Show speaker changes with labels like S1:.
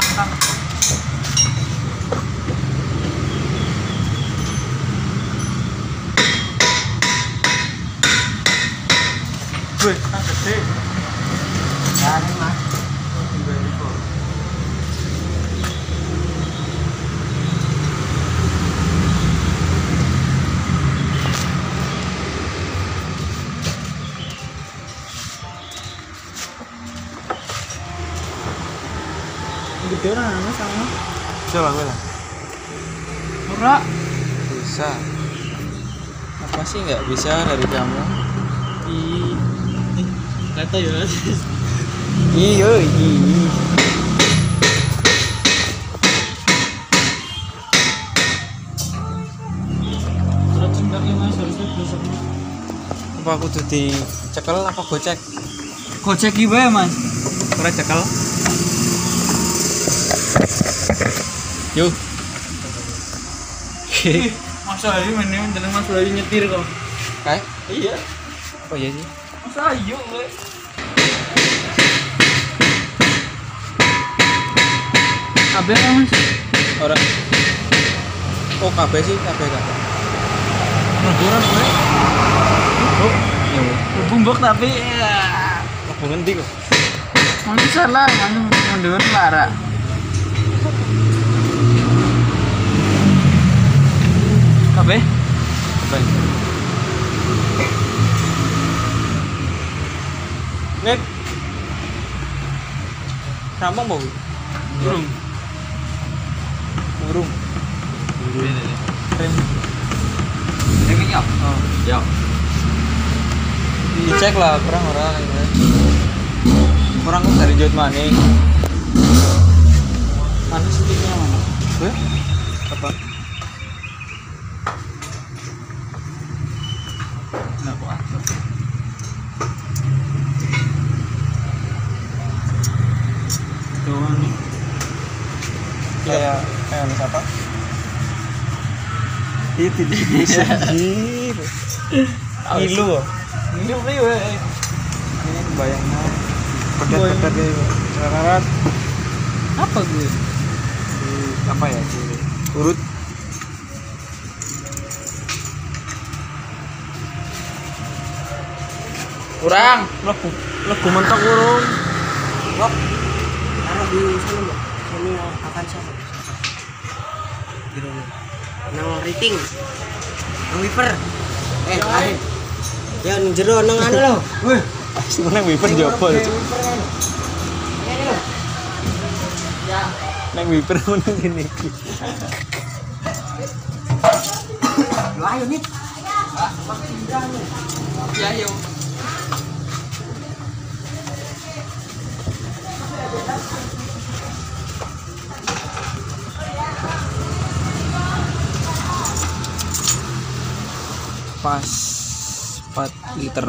S1: belakang. Wih, gede. Ya, ini mas. Gede orang anu sama.
S2: Bisa lah gue lah.
S1: Ora.
S2: Bisa. Apa sih nggak bisa dari kamu?
S1: Di eh, kata ya.
S2: Iya, iya.
S1: Cendaknya Mas harusnya besok.
S2: Apa aku tuh dicekel apa gocek?
S1: Gojek iki wae, Mas.
S2: Ora cekel. Yuk.
S1: Mas Ayu meneh jeneng Mas Ayu nyetir kok.
S2: Kayak?
S1: Iya.
S2: Oh iya sih.
S1: Mas Ayu kowe. Kabeh kan, Mas.
S2: Orang. Oh KB sih, KB KB.
S1: Leburan kowe.
S2: Oh, iya.
S1: Bumbok tapi ya.
S2: Ngendi kok?
S1: Mungkin salah, anu mundur lara. Kabeh?
S2: Baik. Nek. Rampung mau?
S1: Burung.
S2: Burung. Rem.
S1: Ini ya.
S2: Oh.
S1: Ya.
S2: Dicek lah, kurang orang. Kurang dari jod mana?
S1: Mana sticknya mana?
S2: Gue? Apa?
S1: Doang nih.
S2: Kayak kayak siapa? Itu di bisa. Ilu.
S1: Ini priwe.
S2: Ini bayangnya pedet-pedet ya. Serarat
S1: Apa gue?
S2: di apa ya di urut
S1: Kurang.
S2: lebu lebu mentok urung
S3: Taruh di sana Bob. Ini akan siapa? Rumah. Nang rating. Nang wiper. Eh, lain. Ya nang jero nang anu lo.
S2: wih sebenarnya wiper
S3: lo.
S2: neng wiper menang gini
S3: Yo ayo nih.
S1: Ya, yo.
S2: Pas 4 liter